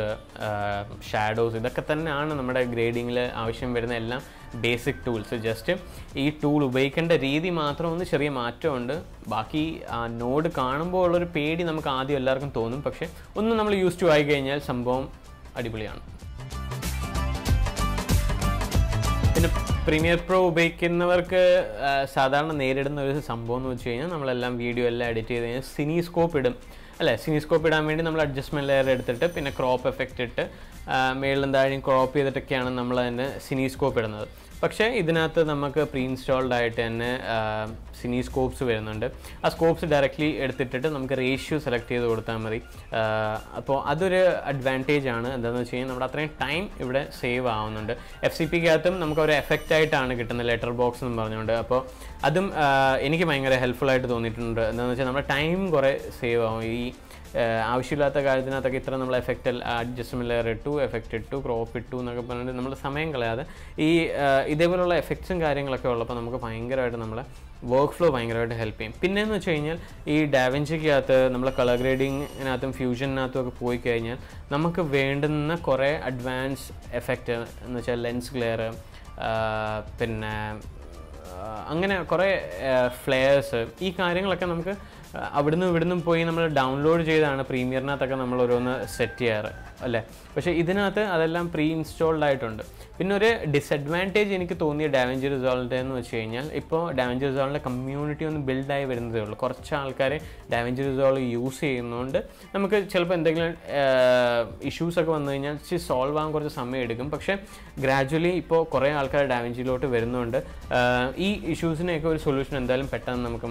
shadows ഇതൊക്കെ തന്നെയാണ് നമ്മുടെ ഗ്രേഡിങ്ങിൽ ആവശ്യം വരുന്ന എല്ലാം ബേസിക് ടൂൾസ് ജസ്റ്റ് ഈ ടൂൾ ഉപയോഗിക്കേണ്ട രീതി മാത്രം ഒന്ന് ചെറിയ മാറ്റമുണ്ട്. ബാക്കി ആ നോഡ് കാണുമ്പോൾ ഉള്ളൊരു പേടി നമുക്ക് ആദ്യം എല്ലാവർക്കും തോന്നും. പക്ഷേ ഒന്ന് നമ്മൾ യൂസ് ടു ആയി കഴിഞ്ഞാൽ സംഭവം അടിപൊളിയാണ്. പിന്നെ പ്രീമിയർ പ്രോ ഉപയോഗിക്കുന്നവർക്ക് സാധാരണ നേരിടുന്ന ഒരു സംഭവം എന്ന് വെച്ച് കഴിഞ്ഞാൽ നമ്മളെല്ലാം വീഡിയോ എല്ലാം എഡിറ്റ് ചെയ്ത് കഴിഞ്ഞാൽ സിനിസ്കോപ്പ് ഇടും. അല്ലേ സിനിസ്കോപ്പ് ഇടാൻ വേണ്ടി നമ്മൾ അഡ്ജസ്റ്റ്മെന്റ് ലെയർ എടുത്തിട്ട് പിന്നെ ക്രോപ്പ് എഫക്റ്റ് ഇട്ട് മേളിലും താഴെയും ക്രോപ്പ് ചെയ്തിട്ടൊക്കെയാണ് നമ്മൾ അതിന് സിനിസ്കോപ്പ് ഇടുന്നത്. പക്ഷേ ഇതിനകത്ത് നമുക്ക് പ്രീ ഇൻസ്റ്റാൾഡ് ആയിട്ട് തന്നെ സിനി സ്കോപ്സ് വരുന്നുണ്ട്. ആ സ്കോപ്സ് ഡയറക്റ്റ്ലി എടുത്തിട്ടിട്ട് നമുക്ക് റേഷ്യോ സെലക്ട് ചെയ്ത് കൊടുത്താൽ മതി. അപ്പോൾ അതൊരു അഡ്വാന്റേജ് ആണ്. എന്താണെന്ന് വെച്ച് കഴിഞ്ഞാൽ നമ്മുടെ അത്രയും ടൈം ഇവിടെ സേവ് ആവുന്നുണ്ട്. എഫ് സി പിക്കകത്തും നമുക്ക് ഒരു എഫക്റ്റ് ആയിട്ടാണ് കിട്ടുന്നത് ലെറ്റർ ബോക്സ് എന്ന് പറഞ്ഞുകൊണ്ട്. അപ്പോൾ അതും എനിക്ക് ഭയങ്കര ഹെൽപ്ഫുൾ ആയിട്ട് തോന്നിയിട്ടുണ്ട്. എന്താണെന്ന് വെച്ചാൽ നമ്മുടെ ടൈം കുറേ സേവ് ആവും. ഈ ആവശ്യമില്ലാത്ത കാര്യത്തിനകത്തൊക്കെ ഇത്ര നമ്മൾ എഫക്റ്റ് അഡ്ജസ്റ്റ്മെന്റ് ലെയർ ഇട്ടു എഫക്റ്റ് ഇട്ടു ക്രോപ്പ് ഇട്ടു എന്നൊക്കെ പറഞ്ഞിട്ട് നമ്മൾ സമയം കളയാതെ ഈ ഇതേപോലുള്ള എഫക്ട്സും കാര്യങ്ങളൊക്കെ ഉള്ളപ്പോൾ നമുക്ക് ഭയങ്കരമായിട്ട് നമ്മളെ വർക്ക് ഫ്ലോ ഭയങ്കരമായിട്ട് ഹെൽപ്പ് ചെയ്യും. പിന്നെയെന്ന് വെച്ച് കഴിഞ്ഞാൽ ഈ ഡാവെഞ്ചിക്കകത്ത് നമ്മൾ കളർ ഗ്രേഡിങ്ങിനകത്തും ഫ്യൂഷനകത്തും ഒക്കെ പോയി കഴിഞ്ഞാൽ നമുക്ക് വേണ്ടുന്ന കുറേ അഡ്വാൻസ് എഫക്റ്റ് എന്ന് വെച്ചാൽ ലെൻസ് ക്ലിയർ പിന്നെ അങ്ങനെ കുറേ ഫ്ലെയേഴ്സ് ഈ കാര്യങ്ങളൊക്കെ നമുക്ക് അവിടുന്ന് ഇവിടുന്ന് പോയി നമ്മൾ ഡൗൺലോഡ് ചെയ്താണ് പ്രീമിയറിനകത്തൊക്കെ നമ്മൾ ഓരോന്ന് സെറ്റ് ചെയ്യാറ് അല്ലേ? പക്ഷേ ഇതിനകത്ത് അതെല്ലാം പ്രീ ഇൻസ്റ്റാൾഡ് ആയിട്ടുണ്ട്. പിന്നെ ഒരു ഡിസഡ്വാന്റേജ് എനിക്ക് തോന്നിയ ഡാമേജ് റിസോൾട്ട് എന്ന് വെച്ച് കഴിഞ്ഞാൽ ഇപ്പോൾ ഡാമേജ് റിസോൾട്ടിന്റെ കമ്മ്യൂണിറ്റി ഒന്ന് ബിൽഡായി വരുന്നതേ ഉള്ളൂ. കുറച്ച് ആൾക്കാർ ഡാമേജ് റിസോൾവ് യൂസ് ചെയ്യുന്നതുകൊണ്ട് നമുക്ക് ചിലപ്പോൾ എന്തെങ്കിലും ഇഷ്യൂസൊക്കെ വന്നു കഴിഞ്ഞാൽ സോൾവ് ആകാൻ കുറച്ച് സമയം എടുക്കും. പക്ഷേ ഗ്രാജുവലി ഇപ്പോൾ കുറേ ആൾക്കാർ ഡാമേജിലോട്ട് വരുന്നുണ്ട് ഈ ഇഷ്യൂസിനെയൊക്കെ ഒരു സൊല്യൂഷൻ എന്തായാലും പെട്ടെന്ന് നമുക്ക്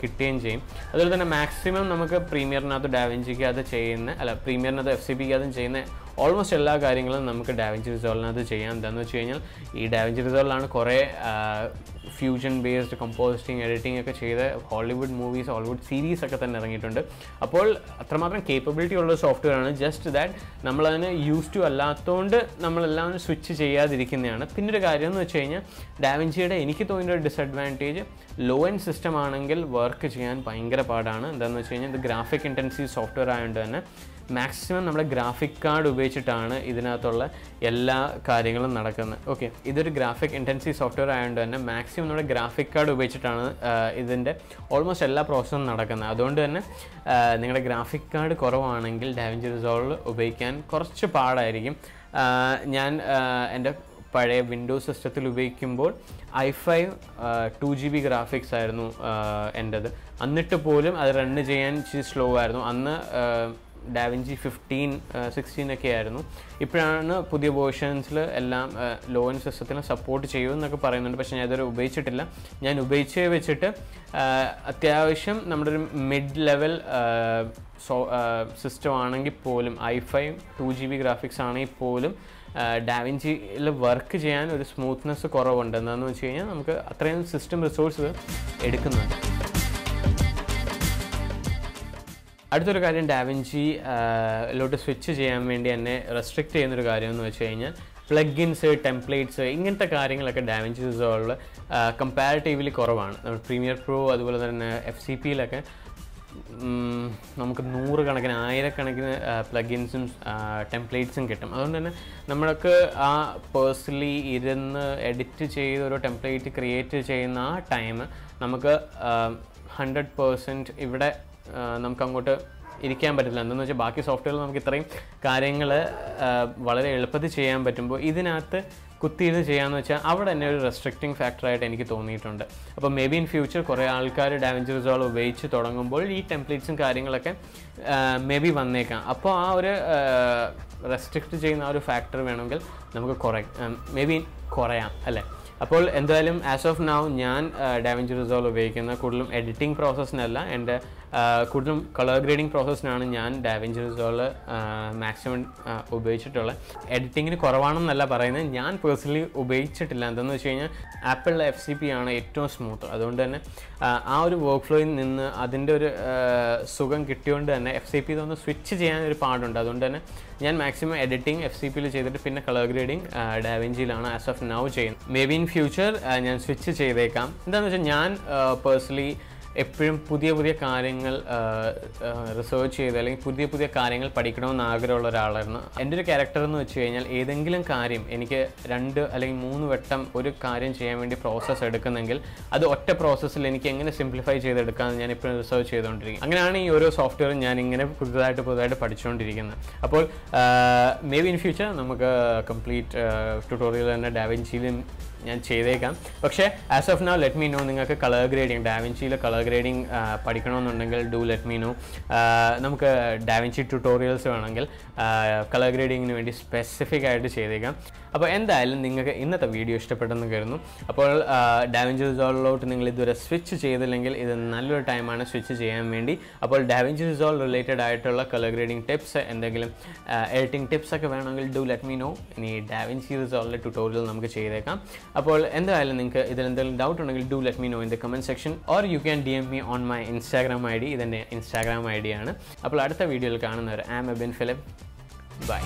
കിട്ടുകയും ചെയ്യും. അതുപോലെ തന്നെ മാക്സിമം നമുക്ക് പ്രീമിയറിനകത്ത് ഡാവിഞ്ചിക്ക് അത് ചെയ്യുന്ന അല്ല പ്രീമിയറിനകത്ത് എഫ് സി പിക്ക് അതും ചെയ്യുന്ന ഓൾമോസ്റ്റ് എല്ലാ കാര്യങ്ങളും നമുക്ക് ഡാവിഞ്ചി റിസോൾവിനകത്ത് ചെയ്യാം. എന്താണെന്ന് വെച്ച് കഴിഞ്ഞാൽ ഈ ഡാവിഞ്ചി റിസോൾവിലാണ് കുറേ ഫ്യൂഷൻ ബേസ്ഡ് കമ്പോസിറ്റിംഗ് എഡിറ്റിംഗ് ഒക്കെ ചെയ്ത് ഹോളിവുഡ് മൂവീസ് ഹോളിവുഡ് സീരീസ് ഒക്കെ തന്നെ ഇറങ്ങിയിട്ടുണ്ട്. അപ്പോൾ അത്രമാത്രം കേപ്പബിലിറ്റി ഉള്ള സോഫ്റ്റ്വെയർ ആണ്. ജസ്റ്റ് ദാറ്റ് നമ്മളതിന് യൂസ് ടു അല്ലാത്തതുകൊണ്ട് നമ്മളെല്ലാം സ്വിച്ച് ചെയ്യാതിരിക്കുന്നതാണ്. പിന്നെ ഒരു കാര്യം എന്ന് വെച്ച് കഴിഞ്ഞാൽ ഡാവിഞ്ചിയുടെ എനിക്ക് തോന്നിയ ഒരു ഡിസഡ്വാന്റേജ് ലോ എൻഡ് സിസ്റ്റം ആണെങ്കിൽ വർക്ക് ചെയ്യാൻ ഭയങ്കര പാടാണ്. എന്താണെന്ന് വെച്ച് കഴിഞ്ഞാൽ ഇത് ഗ്രാഫിക് ഇന്റൻസീവ് സോഫ്റ്റ്വെയർ ആയതുകൊണ്ട് തന്നെ മാക്സിമം നമ്മുടെ ഗ്രാഫിക് കാർഡ് ഉപയോഗിച്ചിട്ടാണ് ഇതിനകത്തുള്ള എല്ലാ കാര്യങ്ങളും നടക്കുന്നത്. ഓക്കെ ഇതൊരു ഗ്രാഫിക് ഇന്റൻസീവ് സോഫ്റ്റ്വെയർ ആയതുകൊണ്ട് തന്നെ മാക്സിമം നമ്മുടെ ഗ്രാഫിക് കാർഡ് ഉപയോഗിച്ചിട്ടാണ് ഇതിന്റെ ഓൾമോസ്റ്റ് എല്ലാ പ്രോസസ്സും നടക്കുന്നത്. അതുകൊണ്ട് തന്നെ നിങ്ങളുടെ ഗ്രാഫിക് കാർഡ് കുറവാണെങ്കിൽ ഡാവിഞ്ചി റിസോൾവ് ഉപയോഗിക്കാൻ കുറച്ച് പാടായിരിക്കും. ഞാൻ എന്റെ പഴയ വിൻഡോസ് സിസ്റ്റത്തിൽ ഉപയോഗിക്കുമ്പോൾ i five two G B graphics ആയിരുന്നു എന്റെത് എന്നിട്ട് പോലും അത് റണ്ണ് ചെയ്യാൻ സ്ലോ ആയിരുന്നു. അന്ന് ഡാവിഞ്ചി ഫിഫ്റ്റീൻ സിക്സ്റ്റീൻ ഒക്കെ ആയിരുന്നു. ഇപ്പോഴാണ് പുതിയ വേർഷൻസിൽ എല്ലാം ലോ എൻഡ് സിസ്റ്റത്തിൽ സപ്പോർട്ട് ചെയ്യുമെന്നൊക്കെ പറയുന്നുണ്ട്. പക്ഷേ ഞാൻ ഇതുവരെ ഉപയോഗിച്ചിട്ടില്ല. ഞാൻ ഉപയോഗിച്ച് വെച്ചിട്ട് അത്യാവശ്യം നമ്മുടെ ഒരു മിഡ് ലെവൽ സോ സിസ്റ്റം ആണെങ്കിൽ പോലും i five two G B graphics ആണെങ്കിൽ പോലും ഡാവിഞ്ചിയിൽ വർക്ക് ചെയ്യാൻ ഒരു സ്മൂത്ത്നെസ് കുറവുണ്ട്. എന്താണെന്ന് വെച്ച് കഴിഞ്ഞാൽ നമുക്ക് അത്രയും സിസ്റ്റം റിസോഴ്സ് എടുക്കുന്നുണ്ട്. അടുത്തൊരു കാര്യം ഡാവിഞ്ചി ലോട്ട് സ്വിച്ച് ചെയ്യാൻ വേണ്ടി എന്നെ റെസ്ട്രിക്റ്റ് ചെയ്യുന്നൊരു കാര്യം എന്ന് വെച്ച് കഴിഞ്ഞാൽ പ്ലഗിൻസ് ടെംപ്ലേറ്റ്സ് ഇങ്ങനത്തെ കാര്യങ്ങളൊക്കെ ഡാമേജ് റിസോൾവ് കമ്പാരിറ്റീവ്ലി കുറവാണ്. നമ്മൾ പ്രീമിയർ പ്രോ അതുപോലെ തന്നെ എഫ് സി പിയിലൊക്കെ നമുക്ക് നൂറുകണക്കിന് ആയിരക്കണക്കിന് പ്ലഗിൻസും ടെംപ്ലേറ്റ്സും കിട്ടും. അതുകൊണ്ട് തന്നെ നമ്മൾക്ക് ആ പേഴ്സണലി ഇരുന്ന് എഡിറ്റ് ചെയ്ത് ഒരു ടെംപ്ലേറ്റ് ക്രിയേറ്റ് ചെയ്യുന്ന ആ ടൈം നമുക്ക് ഹൺഡ്രഡ് പേഴ്സന്റ് ഇവിടെ നമുക്ക് അങ്ങോട്ട് ഇരിക്കാൻ പറ്റില്ല. എന്തെന്ന് വെച്ചാൽ ബാക്കി സോഫ്റ്റ്വെയറിൽ നമുക്ക് ഇത്രയും കാര്യങ്ങൾ വളരെ എളുപ്പത്തിൽ ചെയ്യാൻ പറ്റുമ്പോൾ ഇതിനകത്ത് കുത്തിയിരുന്ന് ചെയ്യാന്ന് വെച്ചാൽ അവിടെ തന്നെ ഒരു റെസ്ട്രിക്റ്റിംഗ് ഫാക്ടറായിട്ട് എനിക്ക് തോന്നിയിട്ടുണ്ട്. അപ്പോൾ മേ ബി ഇൻ ഫ്യൂച്ചർ കുറേ ആൾക്കാർ ഡാമേജ് റിസോൾവ് ഉപയോഗിച്ച് തുടങ്ങുമ്പോൾ ഈ ടെംപ്ലേറ്റ്സും കാര്യങ്ങളൊക്കെ മേ ബി വന്നേക്കാം. അപ്പോൾ ആ ഒരു റെസ്ട്രിക്റ്റ് ചെയ്യുന്ന ആ ഒരു ഫാക്ടർ വേണമെങ്കിൽ നമുക്ക് കുറേ മേ ബി കുറയാം അല്ലേ? അപ്പോൾ എന്തായാലും ആസ് ഓഫ് നൗ ഞാൻ ഡാമേജ് റിസോൾവ് ഉപയോഗിക്കുന്ന കൂടുതലും എഡിറ്റിംഗ് പ്രോസസ്സിനല്ല എന്റെ കൂടുതലും കളർ ഗ്രേഡിംഗ് പ്രോസസ്സിനാണ് ഞാൻ ഡാവിഞ്ചി റിസോൾ മാക്സിമം ഉപയോഗിച്ചിട്ടുള്ളത്. എഡിറ്റിങ്ങിന് കുറവാണെന്നല്ല പറയുന്നത്. ഞാൻ പേഴ്സണലി ഉപയോഗിച്ചിട്ടില്ല. എന്താണെന്ന് വെച്ച് കഴിഞ്ഞാൽ ആപ്പിളിലെ എഫ് സി പി ആണ് ഏറ്റവും സ്മൂത്ത് അതുകൊണ്ട് തന്നെ ആ ഒരു വർക്ക് ഫ്ലോയിൽ നിന്ന് അതിന്റെ ഒരു സുഖം കിട്ടിയോണ്ട് തന്നെ എഫ് സി പി സ്വിച്ച് ചെയ്യാൻ ഒരു പാടുണ്ട്. അതുകൊണ്ട് തന്നെ ഞാൻ മാക്സിമം എഡിറ്റിംഗ് എഫ് സി പിയിൽ ചെയ്തിട്ട് പിന്നെ കളർ ഗ്രേഡിംഗ് ഡാവിഞ്ചിയിലാണ് ആസ് ഓഫ് നൗ ചെയ്യുന്നത്. മേ ബി ഇൻ ഫ്യൂച്ചർ ഞാൻ സ്വിച്ച് ചെയ്തേക്കാം. എന്താണെന്ന് വെച്ചാൽ ഞാൻ പേഴ്സണലി എപ്പോഴും പുതിയ പുതിയ കാര്യങ്ങൾ റിസർച്ച് ചെയ്ത് അല്ലെങ്കിൽ പുതിയ പുതിയ കാര്യങ്ങൾ പഠിക്കണമെന്ന് ആഗ്രഹമുള്ള ഒരാളായിരുന്നു. എന്റെ ഒരു ക്യാരക്ടർ എന്ന് വെച്ച് കഴിഞ്ഞാൽ ഏതെങ്കിലും കാര്യം എനിക്ക് രണ്ട് അല്ലെങ്കിൽ മൂന്ന് വട്ടം ഒരു കാര്യം ചെയ്യാൻ വേണ്ടി പ്രോസസ്സ് എടുക്കുന്നെങ്കിൽ അത് ഒറ്റ പ്രോസസ്സിൽ എനിക്ക് എങ്ങനെ സിംപ്ലിഫൈ ചെയ്തെടുക്കാമെന്ന് ഞാൻ ഇപ്പോഴും റിസർച്ച് ചെയ്തുകൊണ്ടിരിക്കും അങ്ങനെയാണ് ഈ ഓരോ സോഫ്റ്റ്വെയറും ഞാൻ ഇങ്ങനെ പുതുതായിട്ട് പുതുതായിട്ട് പഠിച്ചുകൊണ്ടിരിക്കുന്നത്. അപ്പോൾ മേ ബി ഇൻ ഫ്യൂച്ചർ നമുക്ക് കംപ്ലീറ്റ് ട്യൂട്ടോറിയൽ തന്നെ ഡാവിൻസിയിലും ഞാൻ ചെയ്തേക്കാം. പക്ഷേ as of now let me know നിങ്ങൾക്ക് കളർ ഗ്രേഡിങ് ഡാവിൻസിയിൽ കളർ ഗ്രേഡിങ് പഠിക്കണമെന്നുണ്ടെങ്കിൽ ഡു ലെറ്റ് മീ നോ നമുക്ക് ഡാവിൻസി ട്യൂട്ടോറിയൽസ് വേണമെങ്കിൽ കളർ ഗ്രേഡിങ്ങിന് വേണ്ടി സ്പെസിഫിക് ആയിട്ട് ചെയ്തേക്കാം. അപ്പോൾ എന്തായാലും നിങ്ങൾക്ക് ഇന്നത്തെ വീഡിയോ ഇഷ്ടപ്പെട്ടെന്ന് കരുതുന്നു. അപ്പോൾ ഡാവിഞ്ചി റിസോൾവിലോട്ട് നിങ്ങൾ ഇതുവരെ സ്വിച്ച് ചെയ്തില്ലെങ്കിൽ ഇത് നല്ലൊരു ടൈമാണ് സ്വിച്ച് ചെയ്യാൻ വേണ്ടി. അപ്പോൾ ഡാവിഞ്ചി റിസോൾവ് റിലേറ്റഡ് ആയിട്ടുള്ള കളർ ഗ്രേഡിംഗ് ടിപ്സ് എന്തെങ്കിലും എഡിറ്റിംഗ് ടിപ്സ് ഒക്കെ വേണമെങ്കിൽ ഡു ലെറ്റ് മീ നോ ഇനി ഡാവിൻസി റിസോൾവിലെ ട്യൂട്ടോറിയൽ നമുക്ക് ചെയ്തേക്കാം. അപ്പോൾ എന്തായാലും നിങ്ങൾക്ക് ഇതിൽ എന്തെങ്കിലും ഡൗട്ട് ഉണ്ടെങ്കിൽ do let me know in the comment section or you can D M me on my Instagram I D ഇതെന്റെ ഇൻസ്റ്റാഗ്രാം ഐ ഡി ആണ്. അപ്പോൾ അടുത്ത വീഡിയോയിൽ കാണുന്നവർ ആം എബിൻ ഫിലിപ്പ് ബൈ